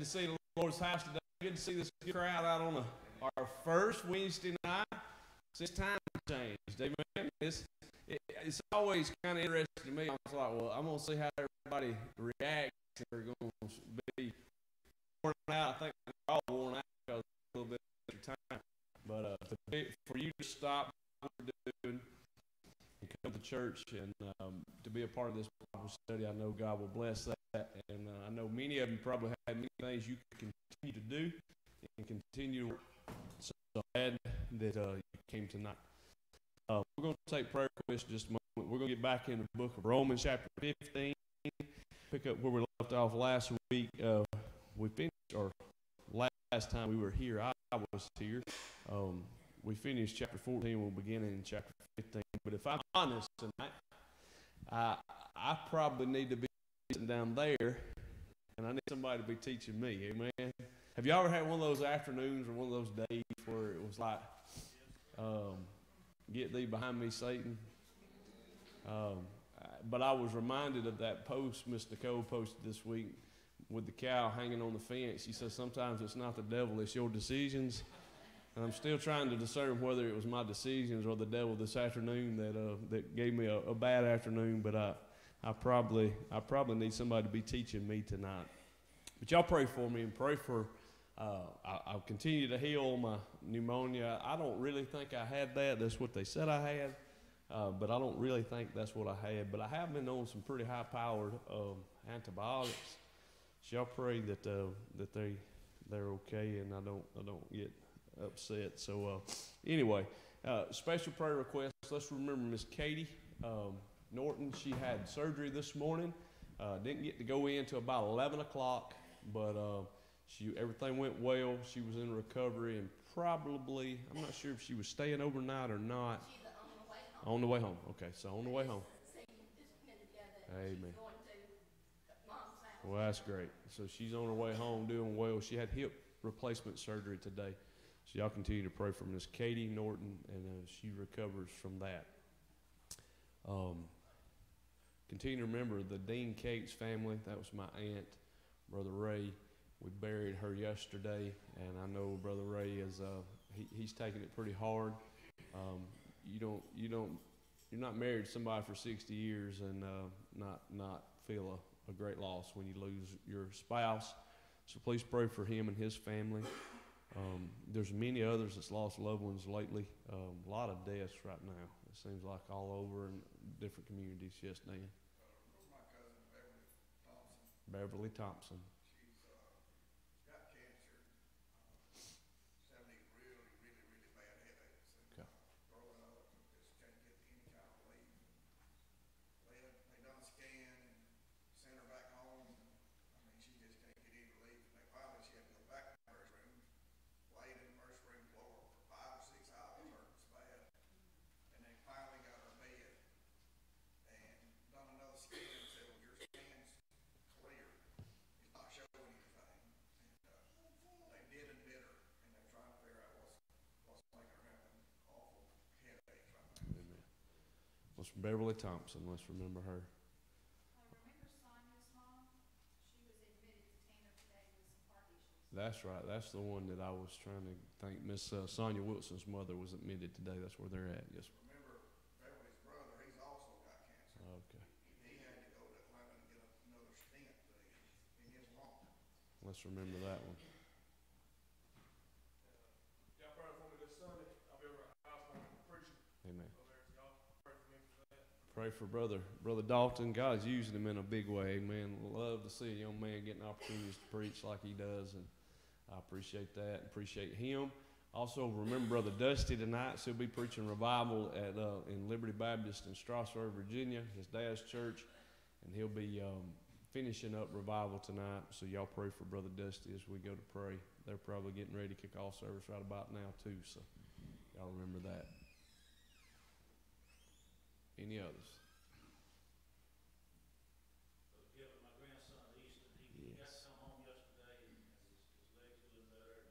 to see the Lord's house today. Good to see this crowd out on a, our first Wednesday night since time changed. Amen. It's, it, it's always kind of interesting to me. I was like, well, I'm going to see how everybody reacts. They're going to be worn out. I think they're all worn out because a little bit of time. But uh, to be, for you to stop what you're doing and come to church and um, to be a part of this Bible study, I know God will bless that. And uh, I know many of you probably have things you can continue to do and continue to work. So glad that uh, you came tonight. Uh, we're going to take prayer requests just a moment. We're going to get back in the book of Romans, chapter 15. Pick up where we left off last week. Uh, we finished, our last time we were here, I, I was here. Um, we finished chapter 14. We'll begin in chapter 15. But if I'm honest tonight, I, I probably need to be sitting down there, and I need somebody to be teaching me. Amen. Have you ever had one of those afternoons or one of those days where it was like, um, get thee behind me, Satan? Um, but I was reminded of that post Miss Nicole posted this week with the cow hanging on the fence. She says sometimes it's not the devil, it's your decisions. And I'm still trying to discern whether it was my decisions or the devil this afternoon that uh, that gave me a, a bad afternoon. But I, I probably I probably need somebody to be teaching me tonight. But y'all pray for me and pray for. Uh, I, will continue to heal my pneumonia. I don't really think I had that. That's what they said I had, uh, but I don't really think that's what I had. But I have been on some pretty high-powered um, antibiotics. So y'all pray that uh, that they they're okay and I don't I don't get upset. So uh, anyway, uh, special prayer request. Let's remember Miss Katie um, Norton. She had surgery this morning. Uh, didn't get to go in until about 11 o'clock, but uh, she everything went well. She was in recovery and probably I'm not sure if she was staying overnight or not. On the way home. Okay, so on the way home. Amen. Well, that's great. So she's on her way home doing well. She had hip replacement surgery today. So y'all continue to pray for Miss Katie Norton, and uh, she recovers from that. Um, continue to remember the Dean Cates family. That was my aunt, Brother Ray. We buried her yesterday, and I know Brother Ray is uh, he, he's taking it pretty hard. Um, you don't you don't you're not married to somebody for 60 years and uh, not not feel a, a great loss when you lose your spouse. So please pray for him and his family. Um, there's many others that's lost loved ones lately. Um, a lot of deaths right now. It seems like all over in different communities. Yes, Dan. Uh, my cousin Beverly Thompson. Beverly Thompson. She's uh, got cancer. Uh, Seventy really, really, really bad headaches. And Okay. growing up, just can't get any kind of relief. They had, they done a scan and sent her back home. I mean, she just can't get any relief. And they finally, she had to go back to the nurse room, laid in the nurse room floor for five or six hours, hurting so bad. And they finally got her bed and done another scan and said, well, your scan's clear. It's not showing anything. And, uh, they did admit her and they're trying to figure out what's, what's making her have an awful headache right now. Amen. Let's Beverly Thompson. Let's remember her. I remember Sonia's mom, she was admitted to Tanner today with some heart issues. That's right. That's the one that I was trying to think. Miss uh, Sonia Wilson's mother was admitted today. That's where they're at. Yes. Remember, Beverly's brother, he's also got cancer. Okay. He had to go to Atlanta and get another stent in, in his lung. Let's remember that one. Y'all pray for me this Sunday. I'll be over at house preaching Amen. over there. Y'all pray for me for that. Pray for brother brother Dalton. God's using him in a big way. Amen. Love to see a young man getting opportunities to preach like he does, and I appreciate that. Appreciate him. Also, remember Brother Dusty tonight. So he'll be preaching revival at uh, in Liberty Baptist in Strasburg, Virginia, his dad's church, and he'll be um, finishing up revival tonight. So y'all pray for Brother Dusty as we go to pray. They're probably getting ready to kick off service right about now too. So y'all remember that. Any others? Yeah, my grandson Easton, he, he got Yes. to come home yesterday and his, his legs feeling better.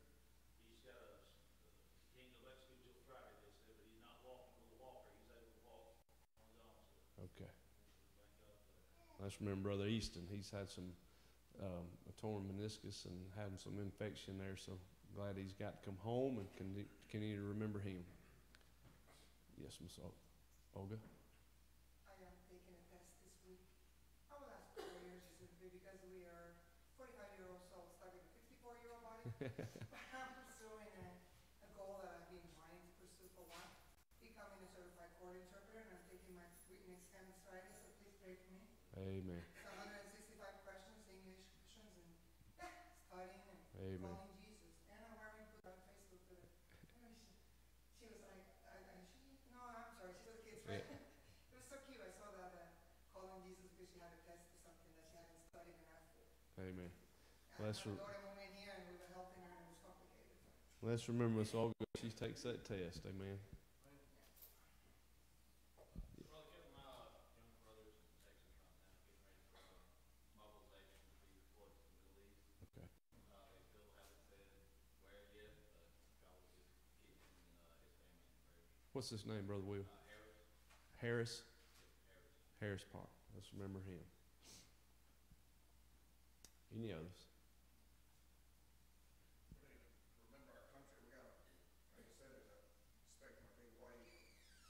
He's got a, he ain't go back to school till Friday, they said, but he's not walking with a walker, he's able to walk on his own, so Okay. thank God for that. Let's remember Brother Easton. He's had some um, a torn meniscus and having some infection there. So glad he's got to come home and con- continue to remember him. Yes, Miss Ol- Olga. I am taking a test this week. I will ask four years specifically because we are forty-five year old souls stuck in a fifty-four year old body. But I'm pursuing a, a goal that I've been wanting to pursue for a while, becoming a certified court interpreter, and I'm taking my written exam so please pray for me. Amen. It's hundred and sixty-five questions, English questions, and yeah, studying and Amen. calling Jesus. And I'm wearing put on Facebook today. She, she was like, I, I, she, no, I'm sorry, she's a kid, right? It was so cute, I saw that, uh, calling Jesus because she had a test or something that she hadn't studied and for. Amen. Well, that's my re- daughter moved in here and we were helping her and it was complicated. Let's remember Miss Olga. She takes that test. Amen. What's his name, Brother Will? Uh, Harris, Harris. Harris. Harris Park. Let's remember him. Any others? We need to remember our country, we gotta, like I said, it's a, expecting a big wave. uh,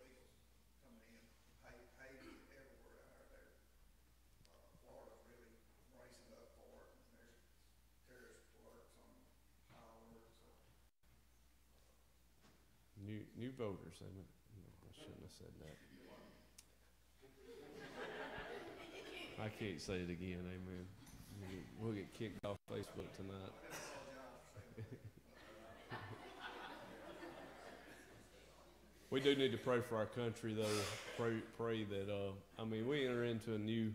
Illegals coming in, Haiti, Haiti, everywhere out there. Uh, Florida's really rising up for it, and there's terrorist alerts on high alert, so. New new voters. No, I shouldn't have said that. I can't say it again. Amen. We'll get- We'll get kicked off Facebook tonight. We do need to pray for our country, though. Pray, pray that. Uh, I mean, we enter into a new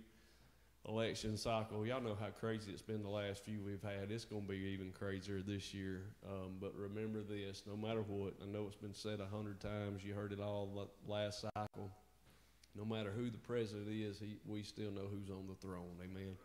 election cycle. Y'all know how crazy it's been the last few we've had. It's going to be even crazier this year. Um, but remember this: no matter what, I know it's been said a hundred times. You heard it all the last cycle. No matter who the president is, he, we still know who's on the throne. Amen.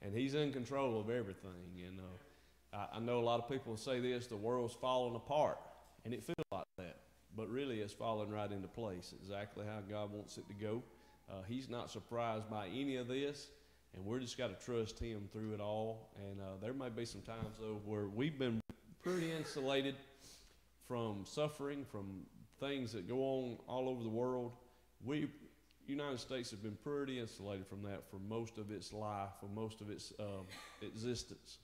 And he's in control of everything. And uh, I, I know a lot of people say this: the world's falling apart, and it feels like that. But really, it's falling right into place, exactly how God wants it to go. Uh, he's not surprised by any of this, and we're just got to trust Him through it all. And uh, there may be some times though where we've been pretty insulated from suffering, from things that go on all over the world. We, United States, have been pretty insulated from that for most of its life, for most of its um, existence.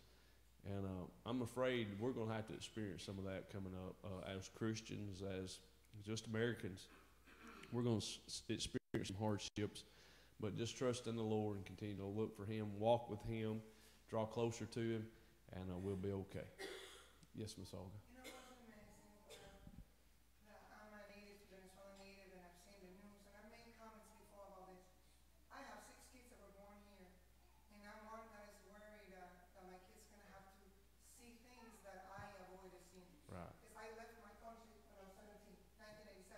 And uh, I'm afraid we're going to have to experience some of that coming up uh, as Christians, as just Americans. We're going to experience some hardships, but just trust in the Lord and continue to look for Him, walk with Him, draw closer to Him, and uh, we'll be okay. Yes, Miss Olga. You know what's amazing? Uh, that I'm a native, Venezuelan native, and I've seen the news, and I've made comments before about this. I have six kids that were born here, and I'm one that is worried uh, that my kid's gonna have to see things that I avoided seeing. Right. Because I left my country when I was 17, 1987.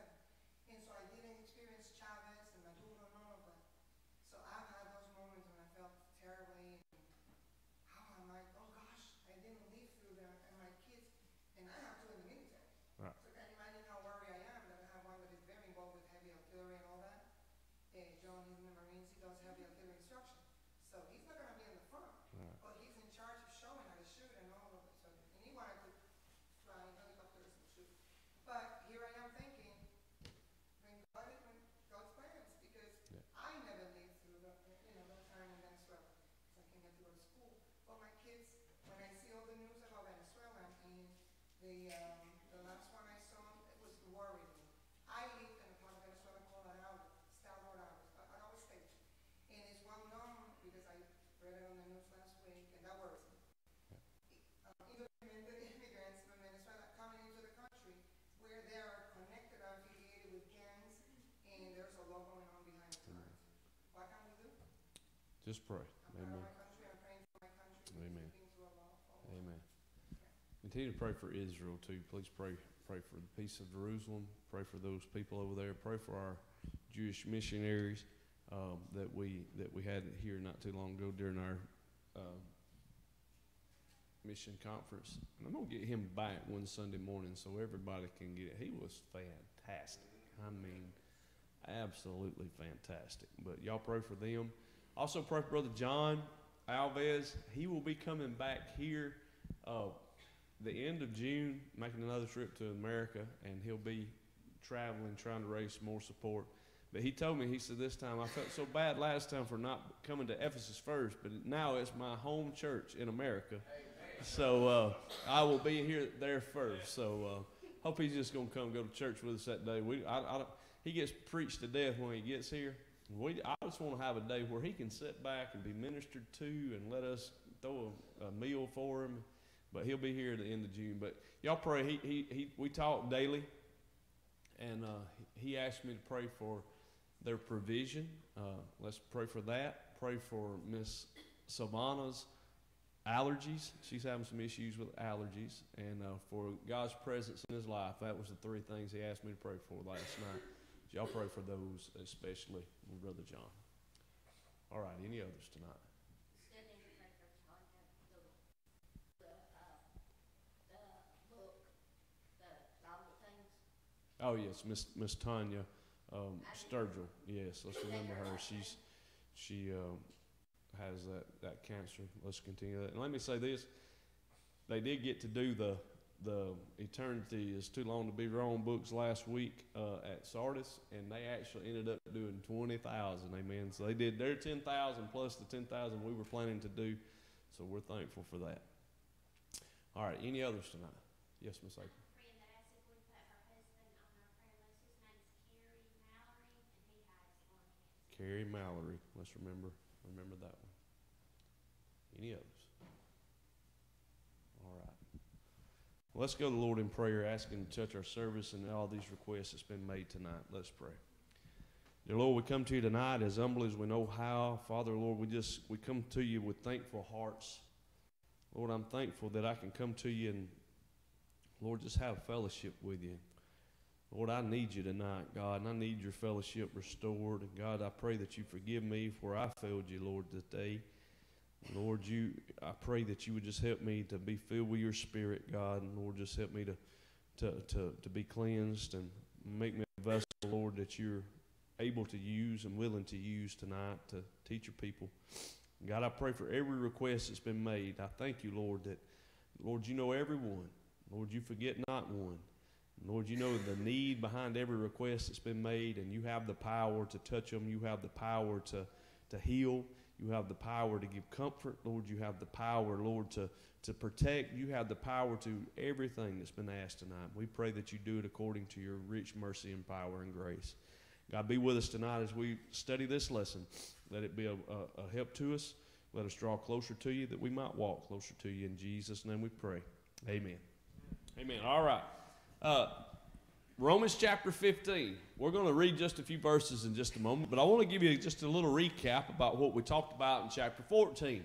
And so I didn't experience Chavez and Maduro, none of that. So I've had those moments when I felt terribly, and how am I, oh gosh, I didn't live through that, and my kids, and I have two in the military. Right. So can you imagine how worried I am that I have one that is very involved with heavy artillery and all that? Uh, John, he's in the Marines, he does heavy artillery instruction. So he's not gonna be in the front, Right. but he's in charge of showing how to shoot and all of it, so, and he wanted to fly helicopters and shoot. But here I am thinking, when God is, when God's plans, because Yeah. I never lived through the, you know, that time in Venezuela, so I can't get to go to school. But my kids, when I see all the news about Venezuela, and the, um, the last one I saw, it was worrying me. I lived in a part of Venezuela called Aragua, Estado Aragua, Aragua State. And it's well known because I read it on the news last week, and that worries me. Um, undocumented immigrants from Venezuela coming into the country where they are connected affiliated with gangs, and there's a lot going on behind the scenes. What can we do? Just pray. I'm proud Amen. of my country, I'm praying for my country. because Amen. we've been through a lot. a lot. Amen. Continue to pray for Israel too. Please pray pray for the peace of Jerusalem. Pray for those people over there. Pray for our Jewish missionaries um, that we that we had here not too long ago during our um, mission conference. And I'm gonna get him back one Sunday morning so everybody can get it. He was fantastic. I mean, absolutely fantastic. But y'all pray for them. Also, pray for Brother John Alves. He will be coming back here uh, the end of June, making another trip to America, and he'll be traveling, trying to raise more support. But he told me, he said, this time I felt so bad last time for not coming to Ephesus first, but now it's my home church in America. So uh, I will be here there first. So uh, hope he's just going to come go to church with us that day. We, I, I he gets preached to death when he gets here. We, I just want to have a day where he can sit back and be ministered to and let us throw a, a meal for him. But he'll be here at the end of June. But y'all pray. He, he, he, we talk daily, and uh, he asked me to pray for their provision. Uh, let's pray for that. Pray for Miss Savannah's allergies. She's having some issues with allergies, and uh, for God's presence in his life. That was the three things he asked me to pray for last night. Y'all pray for those, especially Brother John. All right, any others tonight? Still need to pray for Tanya, the, the, uh, the book, the, all the things. Oh yes, Miss Miss Tanya um, Sturgill. Yes, let's remember her. She's she um, has that that cancer. Let's continue that. And let me say this: they did get to do the the eternity is too long to be wrong books last week uh, at Sardis, and they actually ended up doing twenty thousand. Amen. So they did their ten thousand plus the ten thousand we were planning to do. So we're thankful for that. All right. Any others tonight? Yes, Miss April. Praying that I said we put her husband on our prayer list. His name's Kerry Mallory, and he has lung cancer. Kerry Mallory. Let's remember remember that one. Any others? All right. Let's go to the Lord in prayer, asking to touch our service and all these requests that's been made tonight. Let's pray. Dear Lord, we come to you tonight as humble as we know how. Father, Lord, we just we come to you with thankful hearts. Lord, I'm thankful that I can come to you and Lord, just have fellowship with you. Lord, I need you tonight, God, and I need your fellowship restored. And God, I pray that you forgive me for I failed you, Lord, today. Lord, you, I pray that you would just help me to be filled with your Spirit, God, and Lord, just help me to, to, to, to be cleansed and make me a vessel, Lord, that you're able to use and willing to use tonight to teach your people. God, I pray for every request that's been made. I thank you, Lord, that, Lord, you know everyone. Lord, you forget not one. Lord, you know the need behind every request that's been made, and you have the power to touch them. You have the power to, to heal. You have the power to give comfort. Lord, you have the power, Lord, to, to protect. You have the power to everything that's been asked tonight. We pray that you do it according to your rich mercy and power and grace. God, be with us tonight as we study this lesson. Let it be a, a, a help to us. Let us draw closer to you that we might walk closer to you. In Jesus' name we pray. Amen. Amen. All right. Uh, Romans chapter 15. We're going to read just a few verses in just a moment, but I want to give you just a little recap about what we talked about in chapter 14.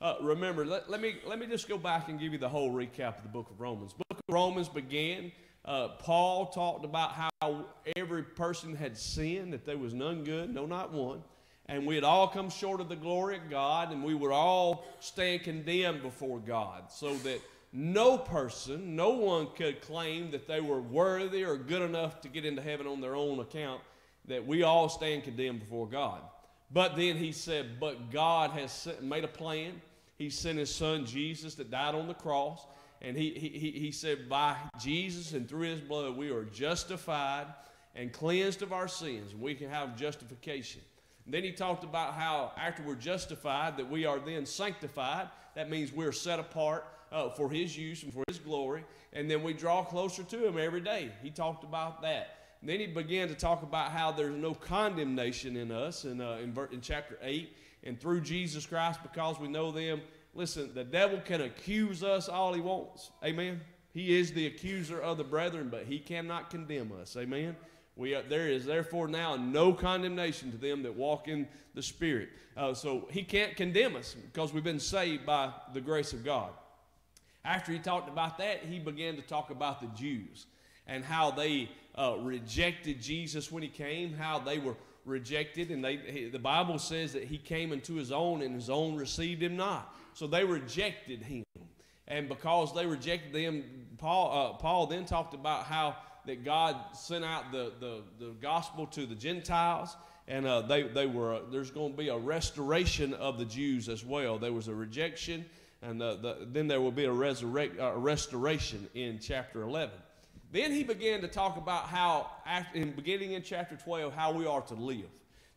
Uh, remember, let, let, me, let me just go back and give you the whole recap of the book of Romans. Book of Romans began, uh, Paul talked about how every person had sinned, that there was none good, no, not one. And we had all come short of the glory of God, and we would all stand condemned before God, so that no person, no one could claim that they were worthy or good enough to get into heaven on their own account, that we all stand condemned before God. But then he said, But God has made a plan. He sent his son Jesus that died on the cross. And he, he, he said, By Jesus and through his blood, we are justified and cleansed of our sins. And we can have justification. And then he talked about how after we're justified, that we are then sanctified. That means we're set apart uh, for His use and for His glory. And then we draw closer to Him every day. He talked about that. And then he began to talk about how there's no condemnation in us in, uh, in, in chapter 8. And through Jesus Christ, because we know them, listen, the devil can accuse us all he wants. Amen. He is the accuser of the brethren, but he cannot condemn us. Amen. We are, there is therefore now no condemnation to them that walk in the Spirit. Uh, so he can't condemn us because we've been saved by the grace of God. After he talked about that, he began to talk about the Jews and how they uh, rejected Jesus when he came, how they were rejected, and they, he, the Bible says that he came into his own, and his own received him not. So they rejected him, and because they rejected him, Paul, uh, Paul then talked about how that God sent out the, the, the gospel to the Gentiles, and uh, they they were there's going to be a restoration of the Jews as well. There was a rejection, and uh, the, then there will be a resurrect uh, restoration in chapter 11. Then he began to talk about how, after, in beginning in chapter 12, how we are to live.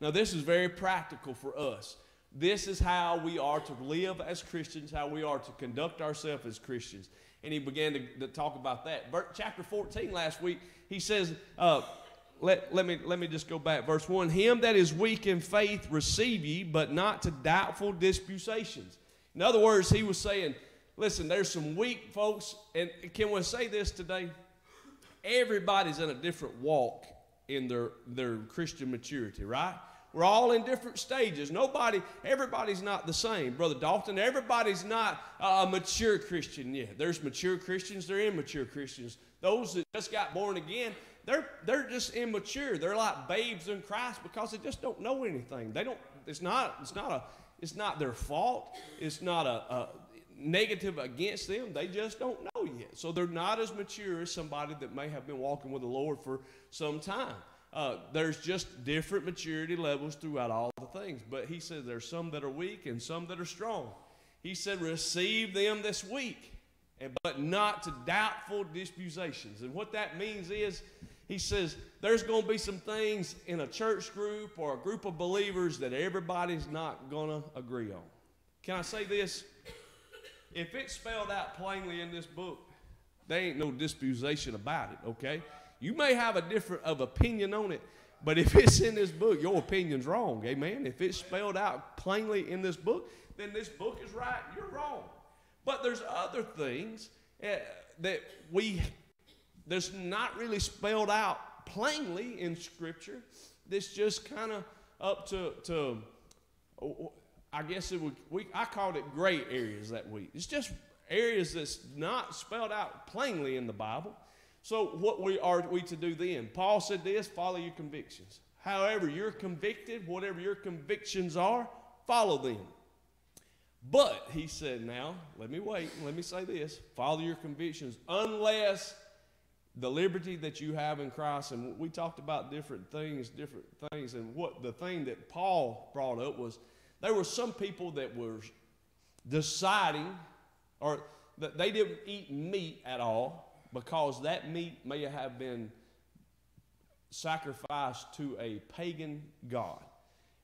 Now, this is very practical for us. This is how we are to live as Christians, how we are to conduct ourselves as Christians. And he began to, to talk about that. Chapter 14 last week, he says, uh, let, let, me, let me just go back. Verse 1 Him that is weak in faith receive ye, but not to doubtful disputations. In other words, he was saying, listen, there's some weak folks, and can we say this today? Everybody's in a different walk in their, their Christian maturity, right? We're all in different stages. Nobody, everybody's not the same. Brother Dalton, everybody's not a mature Christian yet. There's mature Christians, there are immature Christians. Those that just got born again, they're, they're just immature. They're like babes in Christ because they just don't know anything. They don't, it's not, it's not a, it's not their fault. It's not a, a negative against them. They just don't know yet. So they're not as mature as somebody that may have been walking with the Lord for some time. Uh, there's just different maturity levels throughout all the things. But he said there's some that are weak and some that are strong. He said, receive them this week, but not to doubtful disputations. And what that means is, he says, there's going to be some things in a church group or a group of believers that everybody's not going to agree on. Can I say this? If it's spelled out plainly in this book, there ain't no disputation about it, okay? You may have a different of opinion on it, but if it's in this book, your opinion's wrong, amen? If it's spelled out plainly in this book, then this book is right, you're wrong. But there's other things uh, that we that's not really spelled out plainly in Scripture. That's just kind of up to to I guess it would, we, I called it gray areas that week. It's just areas that's not spelled out plainly in the Bible. So what we are we to do then? Paul said this, follow your convictions. However, you're convicted, whatever your convictions are, follow them. But he said, now, let me wait, let me say this. Follow your convictions unless the liberty that you have in Christ, and we talked about different things, different things, and what the thing that Paul brought up was there were some people that were deciding or that they didn't eat meat at all because that meat may have been sacrificed to a pagan god.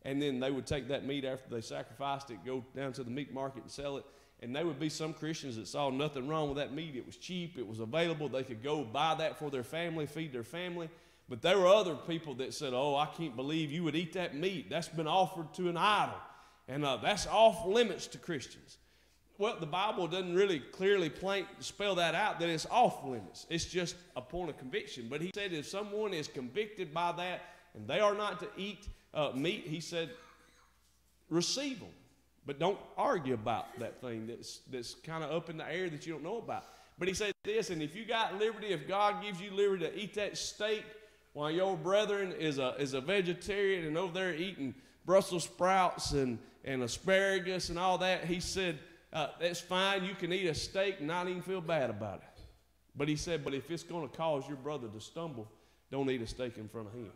And then they would take that meat after they sacrificed it, go down to the meat market and sell it. And there would be some Christians that saw nothing wrong with that meat. It was cheap, it was available. They could go buy that for their family, feed their family. But there were other people that said, Oh, I can't believe you would eat that meat. That's been offered to an idol. And uh, that's off limits to Christians. Well, the Bible doesn't really clearly spell that out that it's off limits. It's just a point of conviction. But he said if someone is convicted by that and they are not to eat uh, meat, he said, receive them. But don't argue about that thing that's, that's kind of up in the air that you don't know about. But he said this, and if you got liberty, if God gives you liberty to eat that steak while your brethren is a, is a vegetarian and over there eating Brussels sprouts and, and asparagus and all that, he said, uh, that's fine. You can eat a steak and not even feel bad about it. But he said, but if it's going to cause your brother to stumble, don't eat a steak in front of him.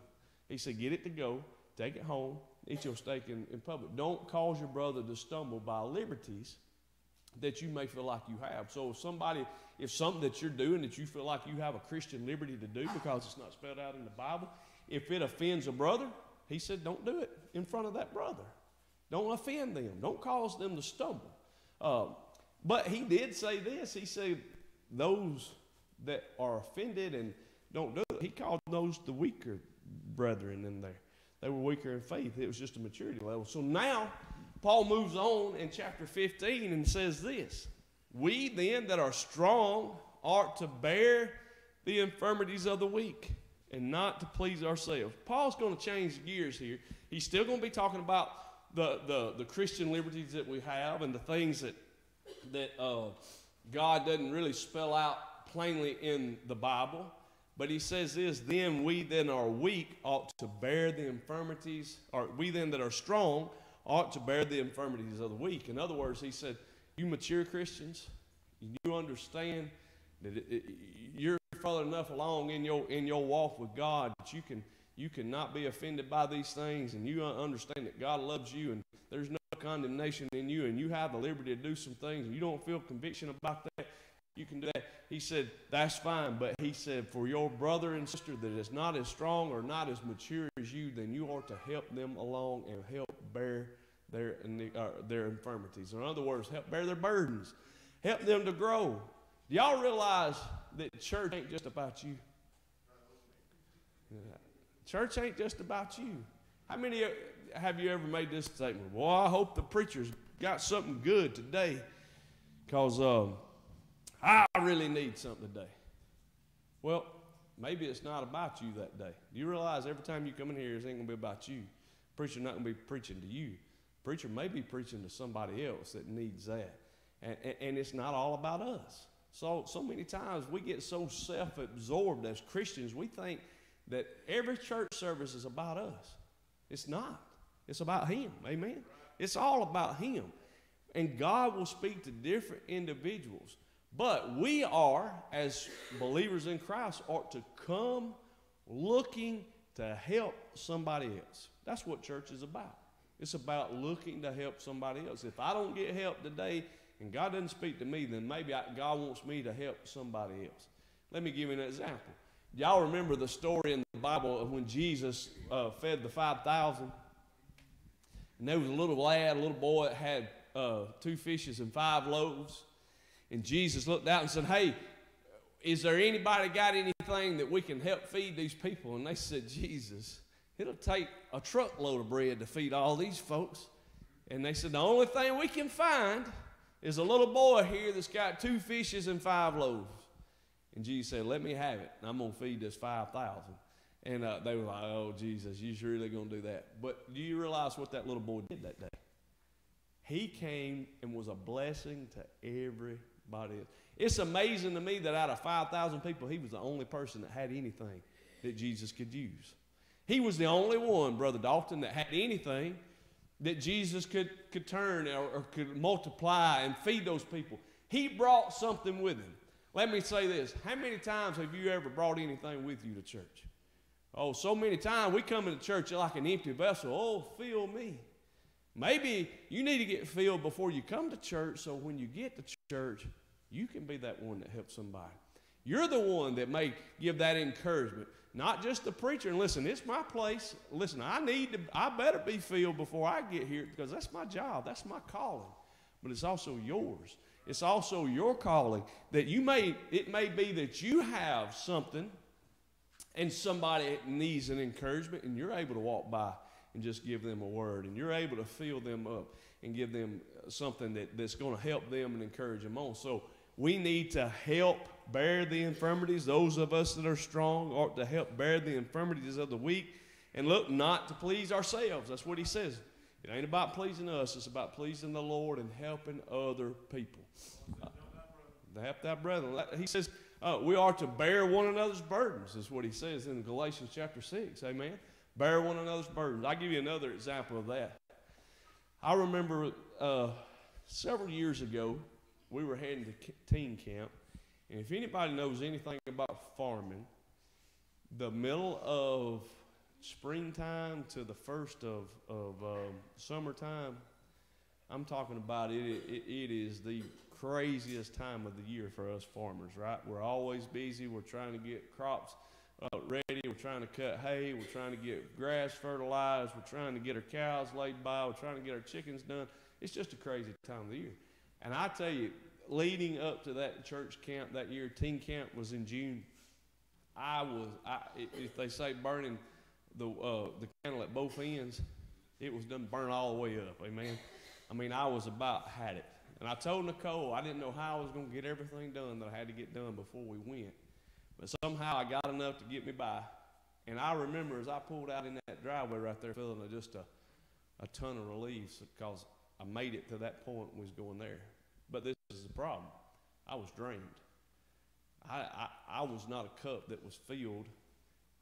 He said, get it to go, take it home, eat your steak in, in public. Don't cause your brother to stumble by liberties that you may feel like you have. So if somebody, if something that you're doing that you feel like you have a Christian liberty to do because it's not spelled out in the Bible, if it offends a brother, he said, don't do it in front of that brother. Don't offend them. Don't cause them to stumble. Uh, but he did say this. He said, those that are offended and don't do it, he called those the weaker brethren in there. They were weaker in faith. It was just a maturity level. So now, Paul moves on in chapter 15 and says this We then that are strong ought to bear the infirmities of the weak and not to please ourselves. Paul's going to change gears here. He's still going to be talking about the, the, the Christian liberties that we have and the things that, that uh, God doesn't really spell out plainly in the Bible. But he says this, then we then are weak ought to bear the infirmities, or we then that are strong ought to bear the infirmities of the weak. In other words, he said, you mature Christians, you understand that it, it, you're further enough along in your in your walk with God that you can you cannot be offended by these things, and you understand that God loves you, and there's no condemnation in you, and you have the liberty to do some things, and you don't feel conviction about that, you can do that. He said, That's fine. But he said, For your brother and sister that is not as strong or not as mature as you, then you are to help them along and help bear their, uh, their infirmities. In other words, help bear their burdens, help them to grow. Do y'all realize that church ain't just about you? Church ain't just about you. How many have you ever made this statement? Well, I hope the preacher's got something good today because um, I really need something today. Well, maybe it's not about you that day. Do you realize every time you come in here, it ain't going to be about you? Preacher not going to be preaching to you. Preacher may be preaching to somebody else that needs that. And, and, and it's not all about us. So, so many times we get so self absorbed as Christians, we think that every church service is about us. It's not. It's about Him. Amen. It's all about Him. And God will speak to different individuals. But we are, as believers in Christ, ought to come looking to help somebody else. That's what church is about. It's about looking to help somebody else. If I don't get help today and God doesn't speak to me, then maybe I, God wants me to help somebody else. Let me give you an example. Y'all remember the story in the Bible of when Jesus uh, fed the 5,000? And there was a little lad, a little boy that had uh, two fishes and five loaves. And Jesus looked out and said, Hey, is there anybody got anything that we can help feed these people? And they said, Jesus, it'll take a truckload of bread to feed all these folks. And they said, The only thing we can find is a little boy here that's got two fishes and five loaves. And Jesus said, Let me have it. I'm going to feed this 5,000. And uh, they were like, Oh, Jesus, you really going to do that? But do you realize what that little boy did that day? He came and was a blessing to everybody else. It's amazing to me that out of 5,000 people, he was the only person that had anything that Jesus could use. He was the only one, Brother Dalton, that had anything that Jesus could, could turn or, or could multiply and feed those people. He brought something with him. Let me say this. How many times have you ever brought anything with you to church? Oh, so many times we come into church like an empty vessel. Oh, fill me. Maybe you need to get filled before you come to church so when you get to church, you can be that one that helps somebody. You're the one that may give that encouragement, not just the preacher. And listen, it's my place. Listen, I need to, I better be filled before I get here because that's my job, that's my calling. But it's also yours. It's also your calling that you may, it may be that you have something and somebody needs an encouragement and you're able to walk by and just give them a word and you're able to fill them up and give them something that, that's going to help them and encourage them on. So we need to help bear the infirmities. Those of us that are strong ought to help bear the infirmities of the weak and look not to please ourselves. That's what he says. It ain't about pleasing us, it's about pleasing the Lord and helping other people. Uh, help that brethren. He says, uh, we are to bear one another's burdens, is what he says in Galatians chapter 6. Amen. Bear one another's burdens. I'll give you another example of that. I remember uh, several years ago, we were heading to teen camp. And if anybody knows anything about farming, the middle of springtime to the first of, of um, summertime, I'm talking about it, it, it is the craziest time of the year for us farmers, right? We're always busy. We're trying to get crops uh, ready. We're trying to cut hay. We're trying to get grass fertilized. We're trying to get our cows laid by. We're trying to get our chickens done. It's just a crazy time of the year. And I tell you, leading up to that church camp that year, teen camp was in June. I was, I, if they say burning the uh, the candle at both ends, it was done burn all the way up. Amen. I mean, I was about had it. And I told Nicole I didn't know how I was going to get everything done that I had to get done before we went. But somehow I got enough to get me by. And I remember as I pulled out in that driveway right there, feeling just a, a ton of relief because I made it to that point and was going there. But this is the problem. I was drained. I, I, I was not a cup that was filled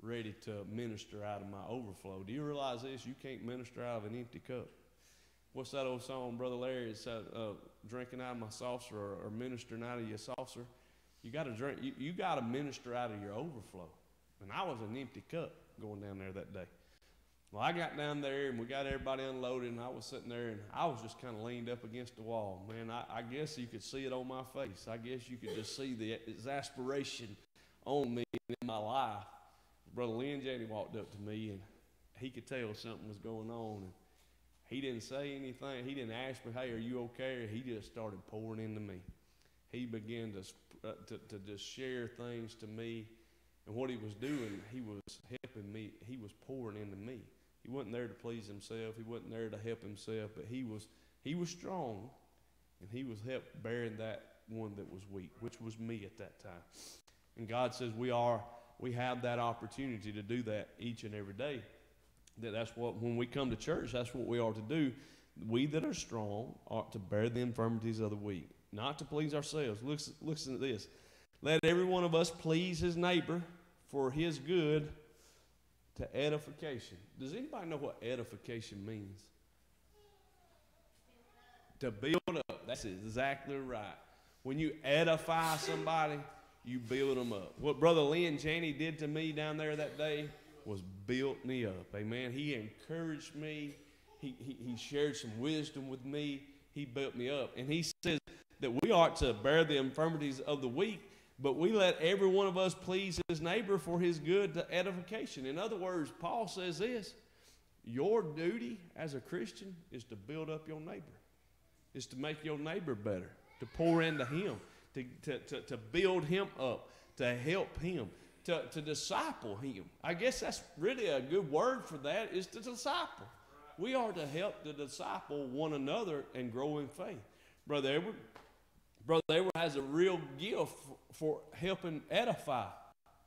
ready to minister out of my overflow. Do you realize this? You can't minister out of an empty cup. What's that old song, Brother Larry? It's uh, uh, drinking out of my saucer or, or, ministering out of your saucer. You got to drink. You, you got to minister out of your overflow. And I was an empty cup. going down there that day. Well, I got down there and we got everybody unloaded, and I was sitting there and I was just kind of leaned up against the wall. Man, I, I guess you could see it on my face. I guess you could just see the exasperation on me and in my life. Brother Lynn Janney walked up to me and he could tell something was going on. And he didn't say anything. He didn't ask me, hey, are you okay? He just started pouring into me. He began to, uh, to, to just share things to me. And what he was doing, he was helping me. He was pouring into me. He wasn't there to please himself. He wasn't there to help himself, but he was he was strong, and he was help bearing that one that was weak, which was me at that time. And God says we are we have that opportunity to do that each and every day. That that's what when we come to church, that's what we are to do. We that are strong ought to bear the infirmities of the weak, not to please ourselves. Listen, listen to this. Let every one of us please his neighbor for his good to edification. Does anybody know what edification means? To build up. That's exactly right. When you edify somebody, you build them up. What Brother Lynn Janney did to me down there that day was built me up. Amen. He encouraged me. He, he, he shared some wisdom with me. He built me up. And he says that we ought to bear the infirmities of the weak but we let every one of us please his neighbor for his good edification. In other words, Paul says this your duty as a Christian is to build up your neighbor, is to make your neighbor better, to pour into him, to, to, to, to build him up, to help him, to, to disciple him. I guess that's really a good word for that is to disciple. We are to help to disciple one another and grow in faith. Brother Edward, Brother Edward has a real gift for helping edify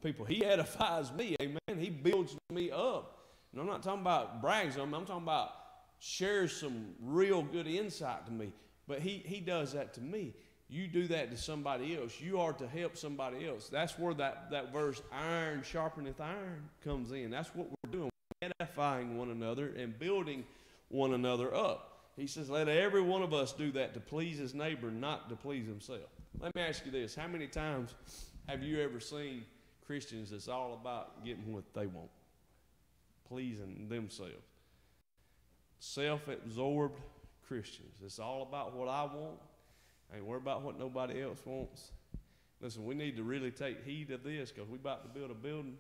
people. He edifies me, amen. He builds me up. And I'm not talking about brags on me, I'm talking about shares some real good insight to me. But he, he does that to me. You do that to somebody else. You are to help somebody else. That's where that, that verse, iron sharpeneth iron, comes in. That's what we're doing. We're edifying one another and building one another up. He says, Let every one of us do that to please his neighbor, not to please himself. Let me ask you this How many times have you ever seen Christians that's all about getting what they want, pleasing themselves? Self absorbed Christians. It's all about what I want. I ain't worried about what nobody else wants. Listen, we need to really take heed of this because we're about to build a building,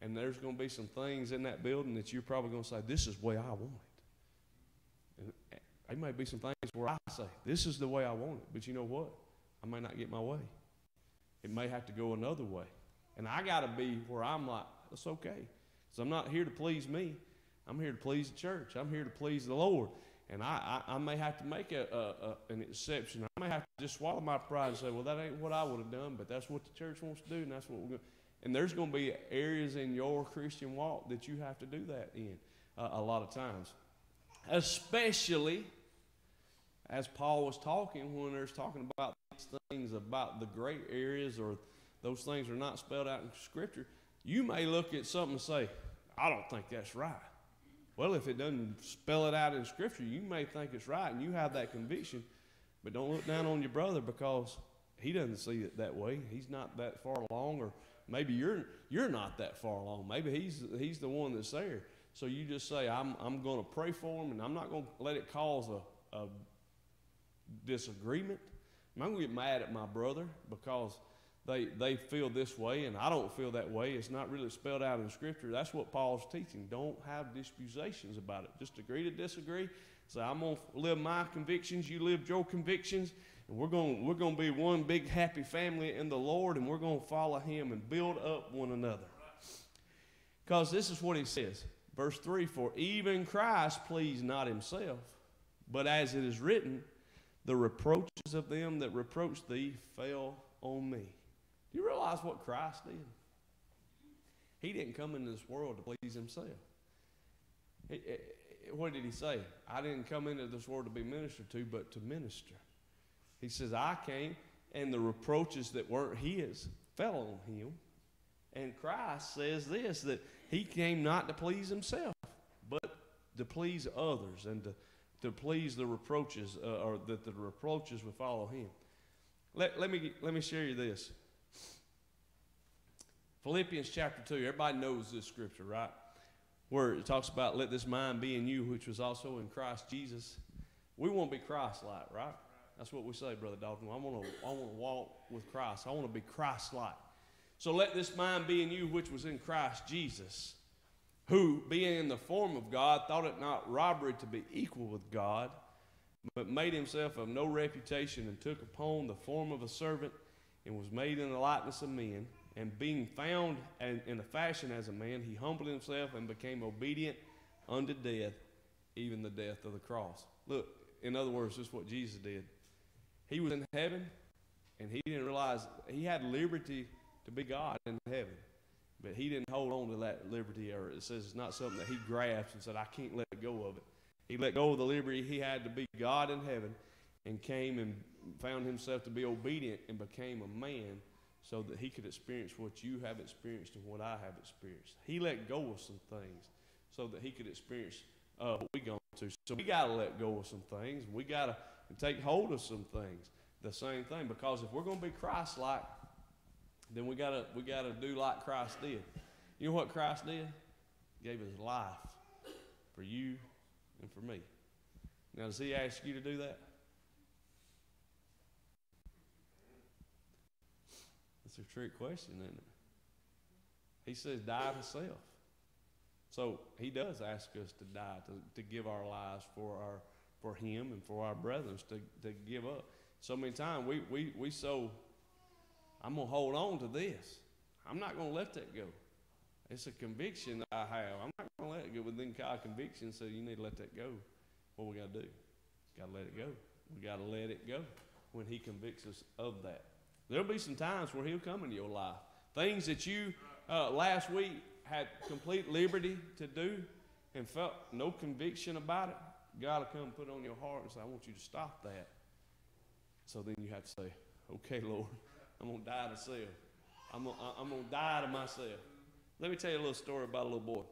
and there's going to be some things in that building that you're probably going to say, This is the way I want it. And eh, there may be some things where I say, This is the way I want it. But you know what? I may not get my way. It may have to go another way. And I got to be where I'm like, That's okay. Because I'm not here to please me. I'm here to please the church. I'm here to please the Lord. And I, I, I may have to make a, a, a, an exception. I may have to just swallow my pride and say, well, that ain't what I would have done, but that's what the church wants to do, and that's what we're going And there's going to be areas in your Christian walk that you have to do that in uh, a lot of times. Especially as Paul was talking when there's talking about things about the gray areas or those things are not spelled out in Scripture, you may look at something and say, I don't think that's right. Well, if it doesn't spell it out in Scripture, you may think it's right and you have that conviction, but don't look down on your brother because he doesn't see it that way. He's not that far along, or maybe you're you're not that far along. Maybe he's he's the one that's there. So you just say, I'm I'm going to pray for him, and I'm not going to let it cause a, a disagreement. I'm going to get mad at my brother because they, they feel this way and I don't feel that way. It's not really spelled out in Scripture. That's what Paul's teaching. Don't have disputations about it. Just agree to disagree. Say, I'm going to live my convictions, you live your convictions, and we're going, we're going to be one big happy family in the Lord, and we're going to follow Him and build up one another. Because this is what He says. Verse 3 For even Christ pleased not Himself, but as it is written, the reproaches of them that reproached thee fell on me. Do you realize what Christ did? He didn't come into this world to please himself. He, eh, eh, what did he say? I didn't come into this world to be ministered to, but to minister. He says, I came, and the reproaches that weren't his fell on him. And Christ says this that he came not to please himself, but to please others and to, to please the reproaches, uh, or that the reproaches would follow him. Let, let, me, let me share you this. Philippians chapter 2, everybody knows this scripture, right? where it talks about let this mind be in you, which was also in Christ Jesus. We want to be Christ-like, right? That's what we say, Brother Dalton. I want to, I want to walk with Christ. I want to be Christ-like. So let this mind be in you, which was in Christ Jesus, who, being in the form of God, thought it not robbery to be equal with God, but made himself of no reputation, and took upon the form of a servant, and was made in the likeness of men. And being found in the fashion as a man, he humbled himself and became obedient unto death, even the death of the cross. Look, in other words, this is what Jesus did. He was in heaven, and he didn't realize he had liberty to be God in heaven. But he didn't hold on to that liberty, or it says it's not something that he grasped and said, I can't let go of it. He let go of the liberty he had to be God in heaven and came and found himself to be obedient and became a man so that he could experience what you have experienced and what I have experienced. He let go of some things so that he could experience uh, what we're going to. So we got to let go of some things. We got to take hold of some things. The same thing, because if we're going to be Christ-like, then we gotta we gotta do like Christ did. You know what Christ did? Gave his life for you and for me. Now does he ask you to do that? That's a trick question, isn't it? He says die to self. So he does ask us to die, to, to give our lives for our for him and for our brothers to, to give up. So many times we, we, we so I'm going to hold on to this. I'm not going to let that go. It's a conviction that I have. I'm not going to let it go. But then God conviction says you need to let that go. What we got to do? Got to let it go. We got to let it go when He convicts us of that. There'll be some times where He'll come into your life. Things that you uh, last week had complete liberty to do and felt no conviction about it. God will come put on your heart and say, I want you to stop that. So then you have to say, okay, Lord, I'm going to die to self. I'm going I'm to die to myself. Let me tell you a little story about a little boy.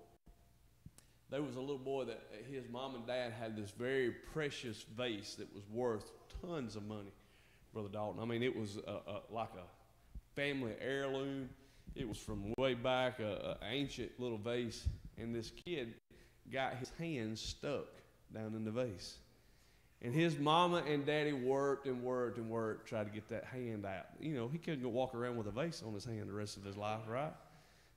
There was a little boy that uh, his mom and dad had this very precious vase that was worth tons of money, Brother Dalton. I mean, it was like a family heirloom. It was from way back, an ancient little vase. And this kid got his hand stuck down in the vase. And his mama and daddy worked and worked and worked, tried to get that hand out. You know, he couldn't go walk around with a vase on his hand the rest of his life, right?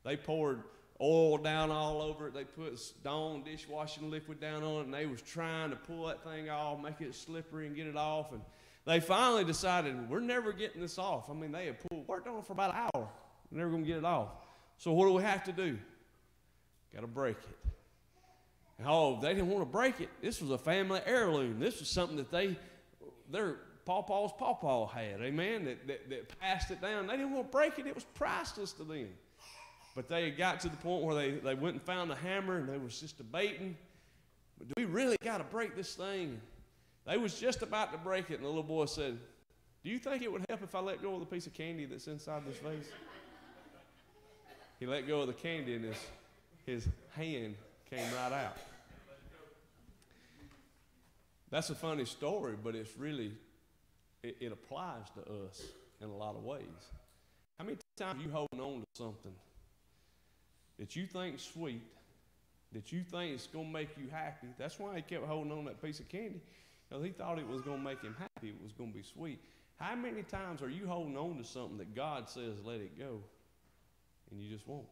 They poured oil down all over it. They put Dawn dishwashing liquid down on it, and they was trying to pull that thing off, make it slippery, and get it off. And they finally decided we're never getting this off. I mean, they had pulled worked on it for about an hour, never gonna get it off. So what do we have to do? Got to break it. Oh, they didn't want to break it. This was a family heirloom. This was something that they, their pawpaw's pawpaw had, amen, that, that, that passed it down. They didn't want to break it. It was priceless to them. But they got to the point where they, they went and found the hammer and they was just debating, but do we really got to break this thing? They was just about to break it, and the little boy said, do you think it would help if I let go of the piece of candy that's inside this vase? he let go of the candy, in his, his hand came right out. That's a funny story, but it's really, it, it, applies to us in a lot of ways. How many times you holding on to something that you think sweet, that you think is going to make you happy? That's why he kept holding on that piece of candy, because he thought it was going to make him happy. It was going to be sweet. How many times are you holding on to something that God says let it go, and you just won't?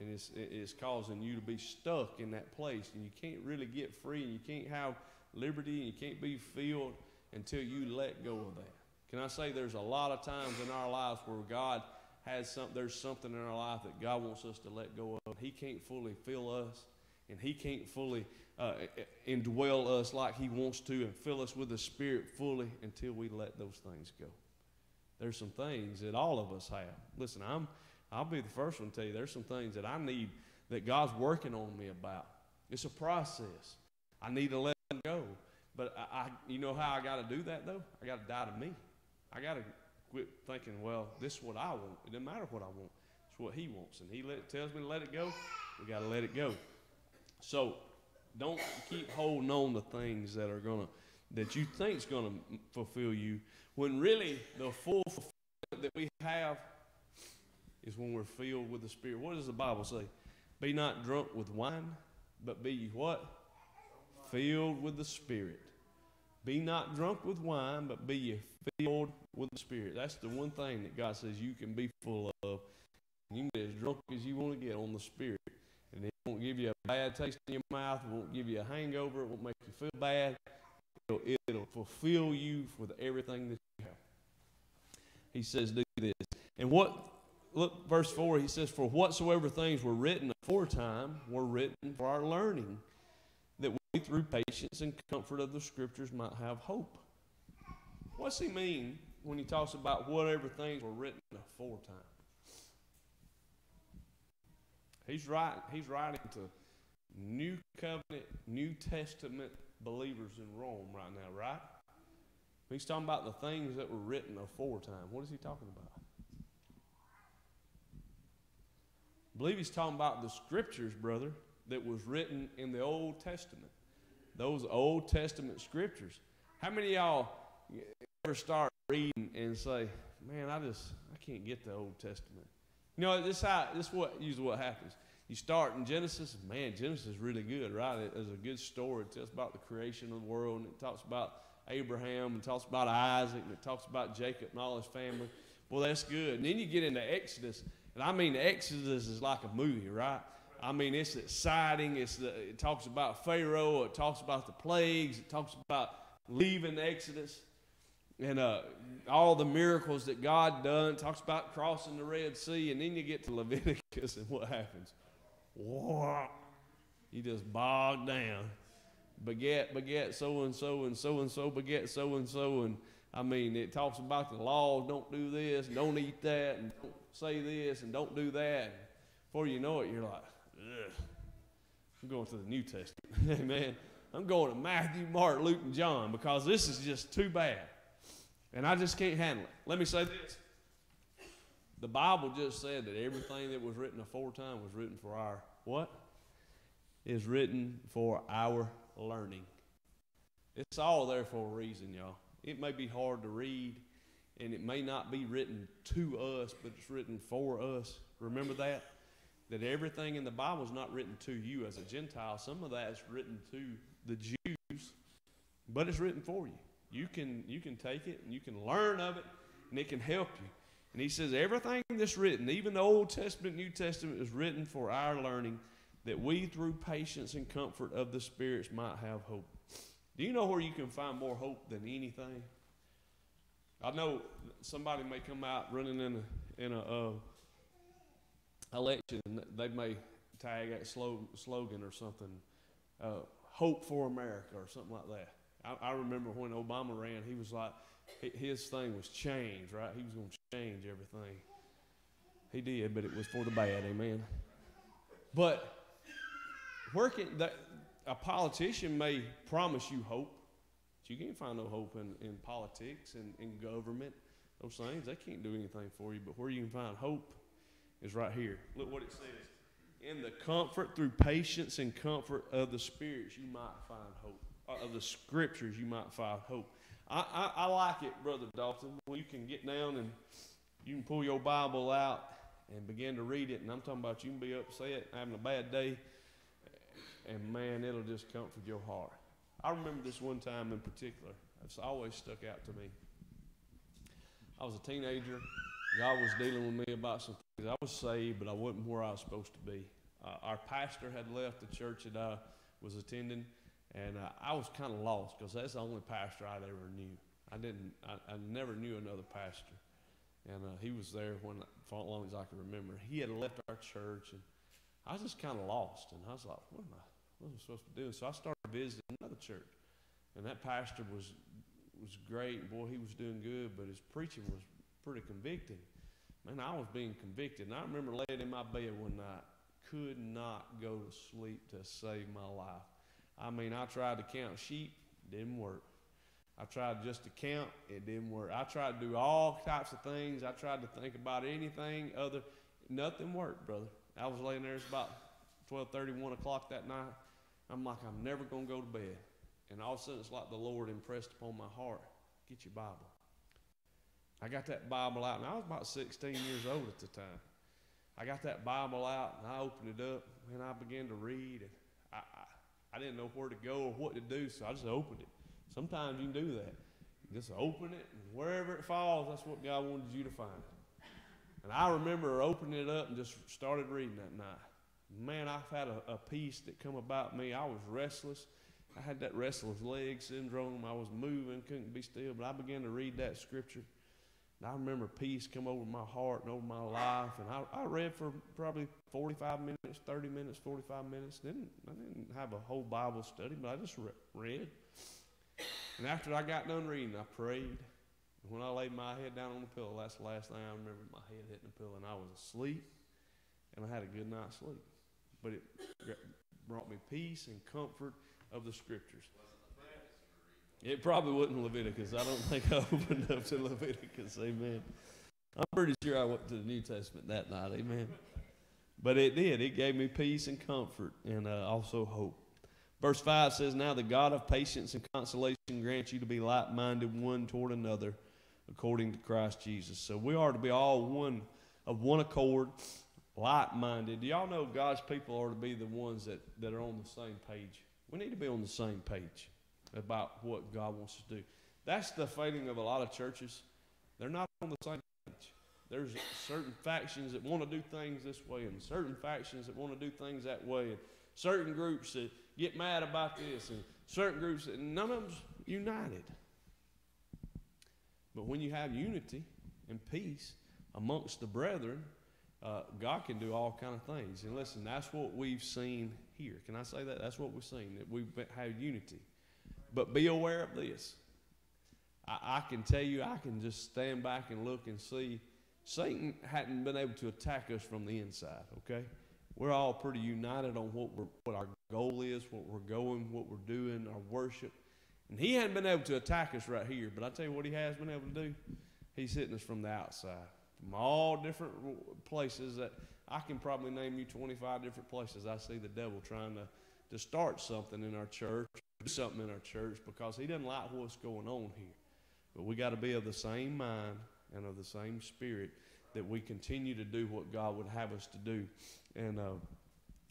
And it's, it's causing you to be stuck in that place and you can't really get free and you can't have liberty and you can't be filled until you let go of that. Can i say there's a lot of times in our lives where god has some there's something in our life that god wants us to let go of. He can't fully fill us and he can't fully uh, indwell us like he wants to and fill us with the spirit fully until we let those things go. There's some things that all of us have. Listen i'm I'll be the first one to tell you there's some things that I need that God's working on me about. It's a process. I need to let go. But I, I you know how I got to do that though? I got to die to me. I got to quit thinking, well, this is what I want. It doesn't matter what I want. It's what He wants, and He let, tells me to let it go. We got to let it go. So don't keep holding on to things that are gonna that you think is gonna fulfill you when really the full fulfillment that we have is when we're filled with the Spirit. What does the Bible say? Be not drunk with wine, but be what? Filled with the Spirit. Be not drunk with wine, but be ye filled with the Spirit. That's the one thing that God says you can be full of. You can get as drunk as you want to get on the Spirit. And it won't give you a bad taste in your mouth. It won't give you a hangover. It won't make you feel bad. It'll, it'll fulfill you with everything that you have. He says, do this. And what, look, verse 4, he says, For whatsoever things were written aforetime were written for our learning, that we through patience and comfort of the Scriptures might have hope. What's he mean when he talks about whatever things were written aforetime? He's right. He's writing to New Covenant, New Testament believers in Rome right now, right? He's talking about the things that were written aforetime. What is he talking about? Believe he's talking about the scriptures, brother, that was written in the Old Testament. Those Old Testament scriptures. How many y'all ever start reading and say, "Man, I just I can't get the Old Testament." You know, this how this what usually what happens. You start in Genesis, man, Genesis is really good, right? It is a good story. It tells about the creation of the world, and it talks about Abraham, and talks about Isaac, and it talks about Jacob and all his family. Well, that's good. And then you get into Exodus, and I mean, Exodus is like a movie, right? I mean, it's exciting. It's the, it talks about Pharaoh. It talks about the plagues. It talks about leaving Exodus and uh, all the miracles that God done. It talks about crossing the Red Sea, and then you get to Leviticus, and what happens? Whoa, you just bog down. Beget, beget, so and so, and so and so, beget, so and so, and I mean, it talks about the laws. Don't do this, don't eat that, and don't say this, and don't do that. Before you know it, you're like, Ugh. I'm going to the New Testament. Amen. I'm going to Matthew, Mark, Luke, and John because this is just too bad. And I just can't handle it. Let me say this. The Bible just said that everything that was written aforetime was written for our what? Is written for our learning. It's all there for a reason, y'all. It may be hard to read, and it may not be written to us, but it's written for us. Remember that? That everything in the Bible is not written to you as a Gentile. Some of that is written to the Jews, but it's written for you. You can you can take it and you can learn of it, and it can help you. And he says everything that's written, even the Old Testament, New Testament, is written for our learning, that we through patience and comfort of the spirits might have hope. Do you know where you can find more hope than anything? I know somebody may come out running in a in a uh, election and they may tag that slogan or something, uh, "Hope for America" or something like that. I, I remember when Obama ran, he was like, his thing was change, right? He was going to change everything. He did, but it was for the bad. Amen. But can that a politician may promise you hope, you can't find no hope in, in politics and in government. Those things they can't do anything for you. But where you can find hope is right here. Look what it says. In the comfort through patience and comfort of the spirits, you might find hope. Of the scriptures, you might find hope. I, I, I like it, Brother Dalton, when you can get down and you can pull your Bible out and begin to read it. And I'm talking about you can be upset, having a bad day, and man, it'll just comfort your heart. I remember this one time in particular. It's always stuck out to me. I was a teenager. God was dealing with me about some things. I was saved, but I wasn't where I was supposed to be. Uh, our pastor had left the church that I was attending, and uh, I was kind of lost because that's the only pastor I'd ever knew. I didn't. I, I never knew another pastor, and uh, he was there when for as long as I can remember. He had left our church, and I was just kind of lost. And I was like, "What am I? I supposed to do?" So I started visiting another church, and that pastor was was great. Boy, he was doing good, but his preaching was pretty convicting. Man, I was being convicted. And I remember laying in my bed one night, could not go to sleep to save my life. I mean, I tried to count sheep, didn't work. I tried just to count, it didn't work. I tried to do all types of things. I tried to think about anything other, nothing worked, brother. I was laying there, it's about 12:30, 1 o'clock that night. I'm like, I'm never gonna go to bed. And all of a sudden, it's like the Lord impressed upon my heart, get your Bible. I got that Bible out, and I was about 16 years old at the time. I got that Bible out, and I opened it up. and I began to read, and I, I, I didn't know where to go or what to do, so I just opened it. Sometimes you can do that. You just open it, and wherever it falls, that's what God wanted you to find. And I remember opening it up and just started reading that night. Man, I've had a, a peace that come about me. I was restless. I had that restless leg syndrome. I was moving, couldn't be still. But I began to read that scripture. And I remember peace come over my heart and over my life. And I, I read for probably 45 minutes, 30 minutes, 45 minutes. Didn't, I didn't have a whole Bible study, but I just re- read. And after I got done reading, I prayed. And when I laid my head down on the pillow, that's the last thing I remember my head hitting the pillow. And I was asleep. And I had a good night's sleep. But it brought me peace and comfort of the scriptures. It probably wasn't Leviticus. I don't think I opened up to Leviticus. Amen. I'm pretty sure I went to the New Testament that night. Amen. But it did. It gave me peace and comfort and uh, also hope. Verse 5 says, Now the God of patience and consolation grant you to be like minded one toward another according to Christ Jesus. So we are to be all one of one accord, like minded. Do y'all know God's people are to be the ones that, that are on the same page? We need to be on the same page about what God wants to do. That's the failing of a lot of churches. They're not on the same page. There's certain factions that want to do things this way, and certain factions that want to do things that way, and certain groups that get mad about this, and certain groups that none of them's united. But when you have unity and peace amongst the brethren, uh, God can do all kind of things. And listen, that's what we've seen here. Can I say that? That's what we've seen. That we've had unity. But be aware of this. I, I can tell you, I can just stand back and look and see. Satan hadn't been able to attack us from the inside. Okay, we're all pretty united on what we're, what our goal is, what we're going, what we're doing, our worship. And he hadn't been able to attack us right here. But I tell you what, he has been able to do. He's hitting us from the outside, from all different places that I can probably name you 25 different places I see the devil trying to, to start something in our church, do something in our church, because he doesn't like what's going on here. But we got to be of the same mind and of the same spirit that we continue to do what God would have us to do. And uh,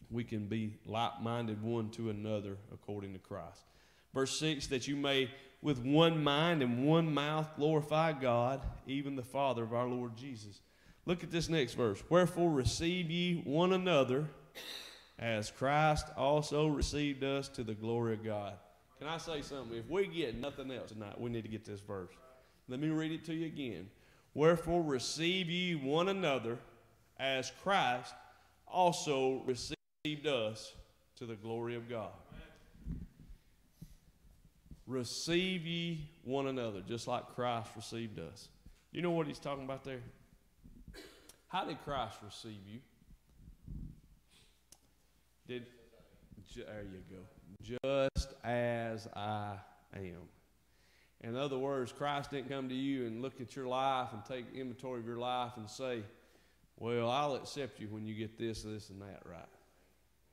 we can be like minded one to another according to Christ. Verse 6 that you may with one mind and one mouth glorify God, even the Father of our Lord Jesus. Look at this next verse. Wherefore receive ye one another as Christ also received us to the glory of God. Can I say something? If we get nothing else tonight, we need to get this verse. Let me read it to you again. Wherefore receive ye one another as Christ also received us to the glory of God. Receive ye one another, just like Christ received us. You know what he's talking about there? How did Christ receive you? Did there you go. Just as I am. In other words, Christ didn't come to you and look at your life and take inventory of your life and say, Well, I'll accept you when you get this, this, and that right.